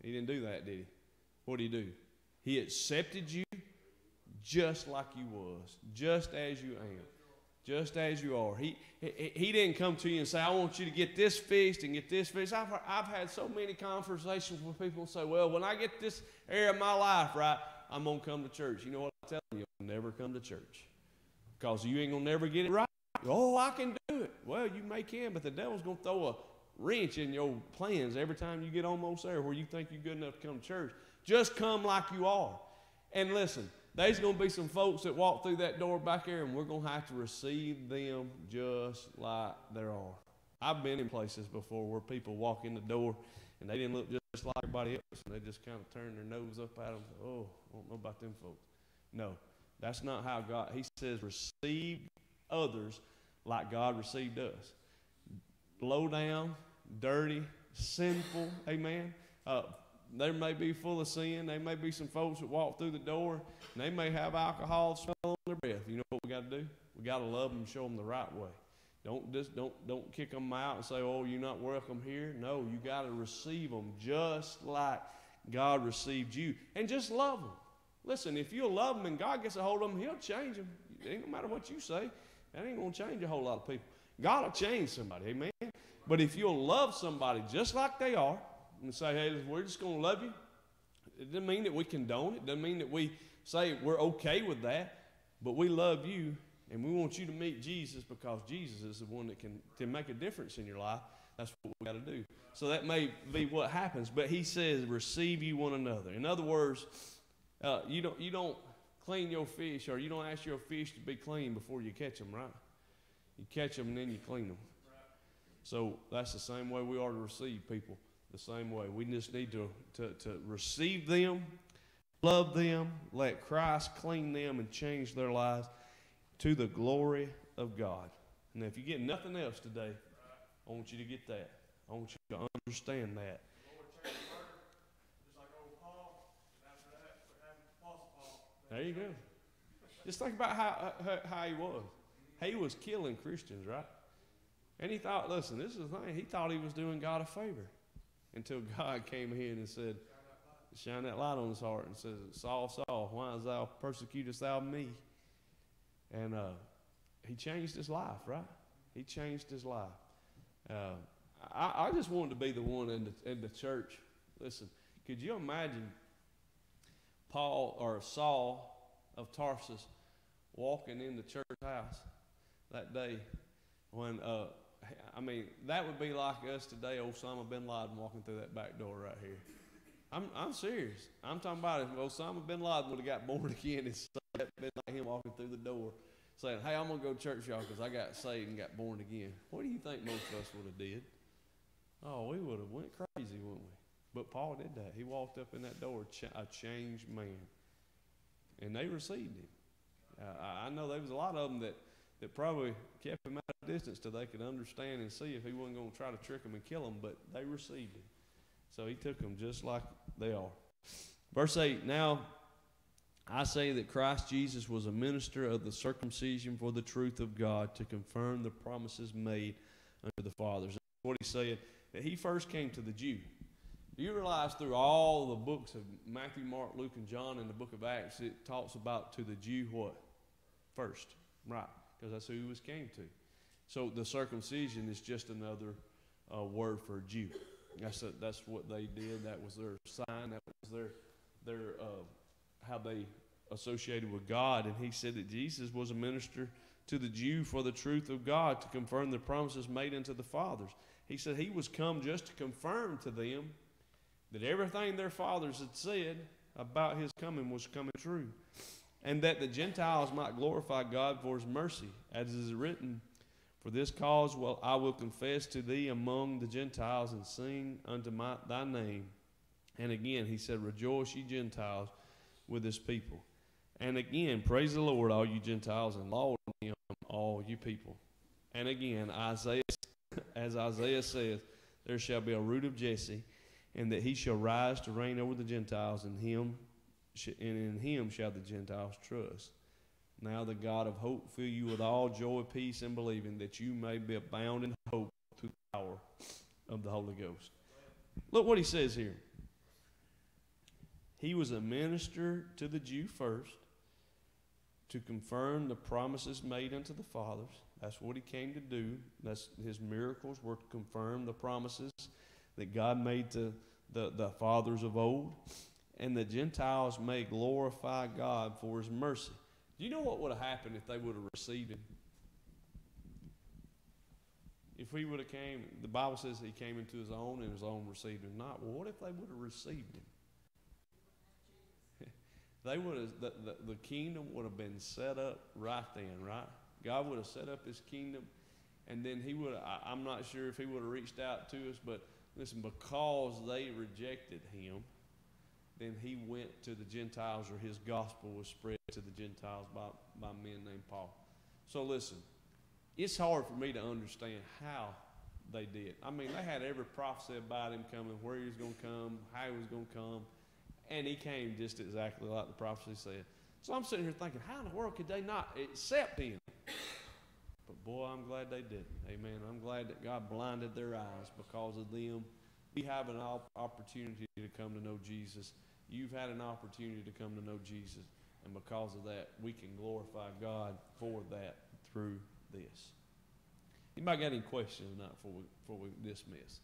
He didn't do that, did he? What did he do? He accepted you just like you was, just as you am, just as you are. He, he, he didn't come to you and say, I want you to get this fixed and get this fixed. I've, I've had so many conversations with people say, well, when I get this area of my life right, I'm going to come to church. You know what I'm telling you? You'll never come to church because you ain't going to never get it right. Oh, I can do it. Well, you may can, but the devil's going to throw a wrench in your plans every time you get almost there where you think you're good enough to come to church. Just come like you are. And listen, there's going to be some folks that walk through that door back there, and we're going to have to receive them just like they are. I've been in places before where people walk in the door and they didn't look just like everybody else, and they just kind of turn their nose up at them. Oh, I don't know about them folks. No, that's not how God. He says, receive others like God received us. Low down, dirty, sinful. Amen. Uh, they may be full of sin. They may be some folks that walk through the door and they may have alcohol smell on their breath. You know what we got to do? We got to love them show them the right way. Don't just don't don't kick them out and say, "Oh, you're not welcome here." No, you got to receive them just like God received you, and just love them. Listen, if you'll love them and God gets a hold of them, He'll change them. It ain't no matter what you say. That ain't gonna change a whole lot of people. God will change somebody, amen. But if you'll love somebody just like they are, and say, hey, we're just going to love you. It doesn't mean that we condone it. It doesn't mean that we say we're okay with that. But we love you, and we want you to meet Jesus because Jesus is the one that can, can make a difference in your life. That's what we got to do. So that may be what happens. But he says, receive you one another. In other words, uh, you don't you don't clean your fish or you don't ask your fish to be clean before you catch them, right? You catch them and then you clean them. So that's the same way we are to receive people. The same way we just need to to, to receive them, love them, let Christ clean them and change their lives to the glory of God. And if you get nothing else today, I want you to get that. I want you to understand that. There you go. Just think about how, how, how he was. He was killing Christians, right? And he thought, listen, this is the thing. He thought he was doing God a favor until God came in and said, shine that light on his heart and says, Saul, Saul, why hast thou persecutest thou me? And uh, he changed his life, right? He changed his life. Uh, I, I just wanted to be the one in the, in the church. Listen, could you imagine Paul or Saul of Tarsus walking in the church house that day when, uh, I mean, that would be like us today, Osama bin Laden walking through that back door right here. I'm, I'm serious. I'm talking about if Osama bin Laden would have got born again, it's been like him walking through the door saying, Hey, I'm going to go to church, y'all, because I got saved and got born again. What do you think most of us would have did? Oh, we would have went crazy, wouldn't we? But Paul did that. He walked up in that door, a changed man. And they received him. Uh, I know there was a lot of them that, that probably kept him at a distance till they could understand and see if he wasn't going to try to trick them and kill them, but they received him. So he took them just like they are. Verse 8 Now I say that Christ Jesus was a minister of the circumcision for the truth of God to confirm the promises made unto the fathers. What he said, that he first came to the Jew. Do you realize through all the books of Matthew, Mark, Luke, and John in the book of Acts, it talks about to the Jew what? First, right? Because that's who he was came to. So the circumcision is just another uh, word for Jew. That's a, that's what they did. That was their sign. That was their their uh, how they associated with God. And he said that Jesus was a minister to the Jew for the truth of God to confirm the promises made unto the fathers. He said he was come just to confirm to them that everything their fathers had said about his coming was coming true, and that the Gentiles might glorify God for his mercy, as is written, For this cause will I will confess to thee among the Gentiles and sing unto my, thy name. And again he said, Rejoice, ye Gentiles, with his people. And again, praise the Lord, all you Gentiles, and laud him, all you people. And again, Isaiah, as Isaiah says, there shall be a root of Jesse, and that he shall rise to reign over the Gentiles, and him, and in him shall the Gentiles trust. Now the God of hope fill you with all joy, peace, and believing, that you may be abound in hope through the power of the Holy Ghost. Look what he says here. He was a minister to the Jew first to confirm the promises made unto the fathers. That's what he came to do. That's his miracles were to confirm the promises that God made to the, the fathers of old. And the Gentiles may glorify God for his mercy. Do you know what would have happened if they would have received him? If he would have came, the Bible says he came into his own and his own received him not. Well, what if they would have received him? they would have the, the, the kingdom would have been set up right then, right? God would have set up his kingdom, and then he would. I, I'm not sure if he would have reached out to us, but listen, because they rejected him, then he went to the Gentiles, or his gospel was spread to the Gentiles by by men named Paul. So listen, it's hard for me to understand how they did. I mean, they had every prophecy about him coming, where he was going to come, how he was going to come, and he came just exactly like the prophecy said. So I'm sitting here thinking, how in the world could they not accept him? But boy, I'm glad they didn't. Amen. I'm glad that God blinded their eyes because of them. We have an op- opportunity to come to know Jesus. You've had an opportunity to come to know Jesus. And because of that, we can glorify God for that through this. Anybody got any questions tonight before we, before we dismiss?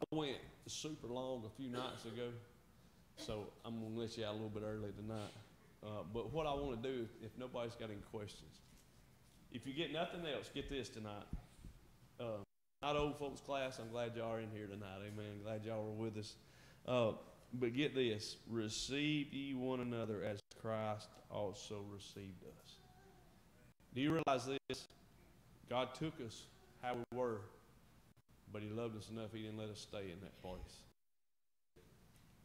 I went super long a few nights ago, so I'm gonna let you out a little bit early tonight. Uh, but what I want to do, if nobody's got any questions, if you get nothing else, get this tonight. Uh, not old folks class. I'm glad y'all are in here tonight. Amen. Glad y'all were with us. Uh, but get this: receive ye one another as Christ also received us. Do you realize this? God took us how we were, but He loved us enough He didn't let us stay in that place.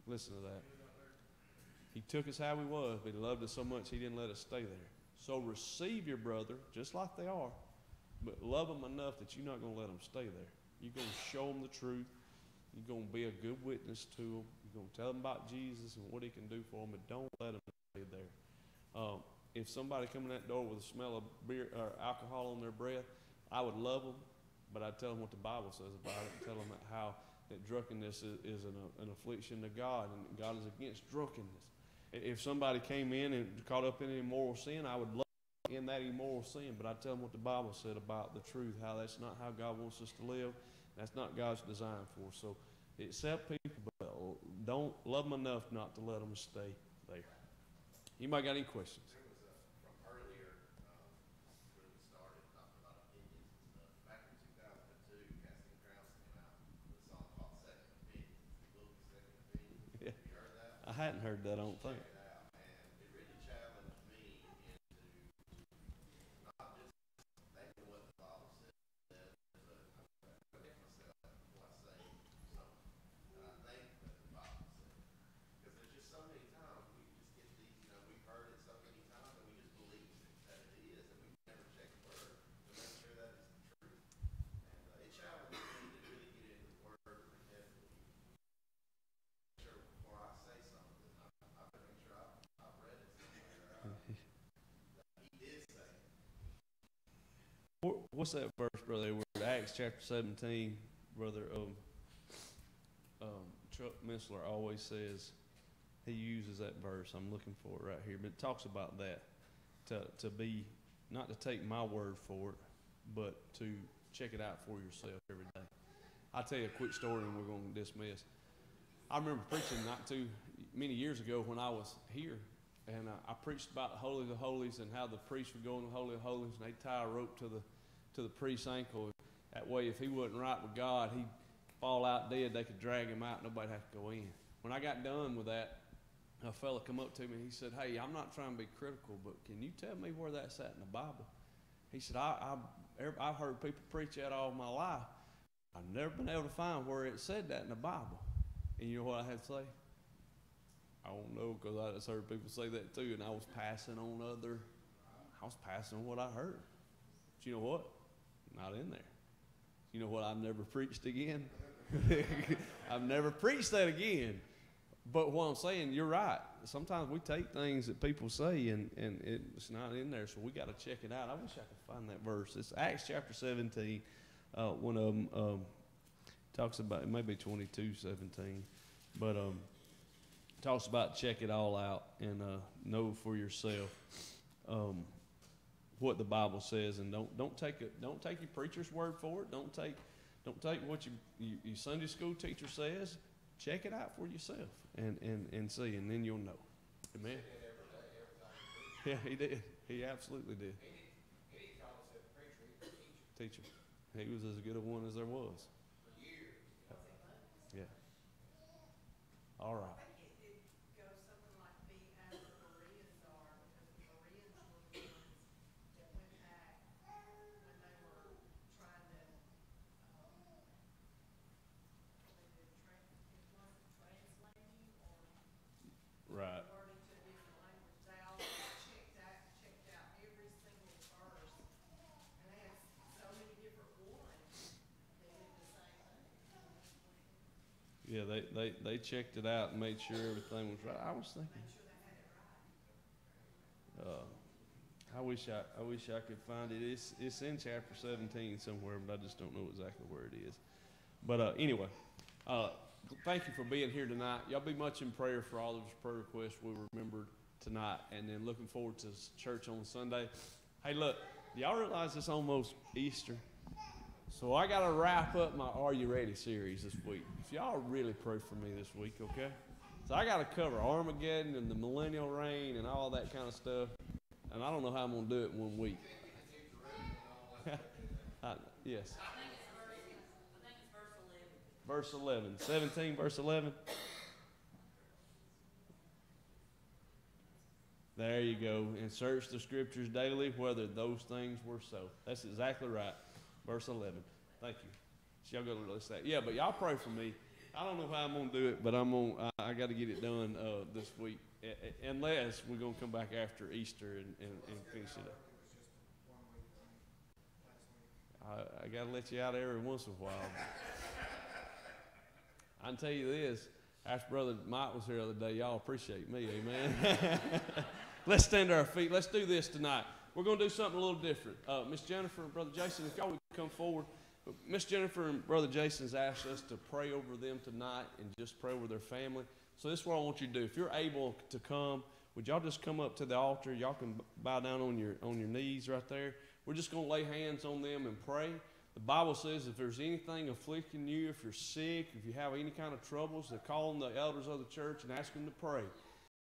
Listen to that. He took us how we was, but He loved us so much He didn't let us stay there. So receive your brother just like they are, but love them enough that you're not going to let them stay there. You're going to show them the truth. You're going to be a good witness to them. You're going to tell them about Jesus and what He can do for them, but don't let them stay there. Um, if somebody come in that door with a smell of beer or alcohol on their breath, I would love them, but I'd tell them what the Bible says about it. And tell them how that drunkenness is, is an, an affliction to God, and God is against drunkenness. If somebody came in and caught up in immoral sin, I would love in that immoral sin, but I tell them what the Bible said about the truth, how that's not how God wants us to live. That's not God's design for us. So accept people, but don't love them enough not to let them stay there. Anybody got any questions? There was a, from earlier, um, when we started talking about opinions and stuff, back in two thousand and two, Casting Crowns came out with a song called Second Opinion, Book Second Opinion. Yeah. Have you heard that? I hadn't heard that, I don't think. Check it out, and it really challenged me into not just thinking what the Bible said, but I look at myself before I say something, and I think that the Bible said. Because there's just so many times we just get these, you know, we've heard it so many times and we just believe that it is, and we never check the word to make sure that is the truth. And uh, it challenged me to really get into the word pretty heavily. Sure, before I say something, I, I better make sure I've, I've read it somewhere. uh, that He did say it. What- What's that verse, brother? Edward? Acts chapter 17, brother. Um, um, Chuck Missler always says he uses that verse. I'm looking for it right here, but it talks about that to to be not to take my word for it, but to check it out for yourself every day. I'll tell you a quick story, and we're going to dismiss. I remember preaching not too many years ago when I was here, and uh, I preached about the Holy of the Holies and how the priest would go in the Holy of Holies and they'd tie a rope to the to the priest's ankle. That way, if he wasn't right with God, he'd fall out dead. They could drag him out. Nobody'd have to go in. When I got done with that, a fella come up to me and he said, "Hey, I'm not trying to be critical, but can you tell me where that's at in the Bible?" He said, I, I, I've heard people preach that all my life. I've never been able to find where it said that in the Bible. And you know what I had to say? I don't know because I just heard people say that too, and I was passing on other. I was passing on what I heard. But you know what? Not in there. You know what? I've never preached again. I've never preached that again. But what I'm saying, you're right. Sometimes we take things that people say and, and it's not in there, so we got to check it out. I wish I could find that verse. It's Acts chapter 17. Uh, one of them um, talks about, it may be 22, 17, but um, talks about check it all out and uh, know for yourself um, what the Bible says, and don't don't take it. Don't take your preacher's word for it. Don't take don't take what you, you, your Sunday school teacher says. Check it out for yourself and, and, and see, and then you'll know. Amen. Yeah, he did. He absolutely did. Teacher. He was as good a one as there was. Yeah. All right. I think it, it goes something like be as the Bereans are, because the Bereans were the ones that went back when they were trying to, um, what they did, tran it wasn't translating or Right. wording to a different language. They all checked out, checked out every single verse, and they had so many different ones that did the same thing. Yeah, they, they, they checked it out and made sure everything was right. I was thinking. Uh, I wish I, I wish I could find it. It's, it's in chapter 17 somewhere, but I just don't know exactly where it is. But uh, anyway, uh, thank you for being here tonight. Y'all be much in prayer for all of those prayer requests we remembered tonight, and then looking forward to church on Sunday. Hey, look, y'all realize it's almost Easter? So I got to wrap up my Are You Ready series this week. So y'all really pray for me this week, okay? So I got to cover Armageddon and the millennial reign and all that kind of stuff. And I don't know how I'm going to do it in one week. I, yes. I think it's verse, I verse eleven. Verse 11. 17, verse 11. There you go. And search the scriptures daily whether those things were so. That's exactly right. Verse 11. Thank you. So y'all go to list that. Yeah, but y'all pray for me. I don't know how I'm to do it, but I'm to I, I got to get it done uh, this week. A- a- unless we're going to come back after Easter and, and, and finish it up. I, I got to let you out every once in a while. I can tell you this. After Brother Mike was here the other day, y'all appreciate me, amen. Let's stand to our feet. Let's do this tonight. We're going to do something a little different. Uh, Miss Jennifer and Brother Jason, if y'all would come forward. Miss Jennifer and Brother Jason's asked us to pray over them tonight and just pray over their family. So this is what I want you to do. If you're able to come, would y'all just come up to the altar? Y'all can bow down on your on your knees right there. We're just going to lay hands on them and pray. The Bible says if there's anything afflicting you, if you're sick, if you have any kind of troubles, to call on the elders of the church and ask them to pray.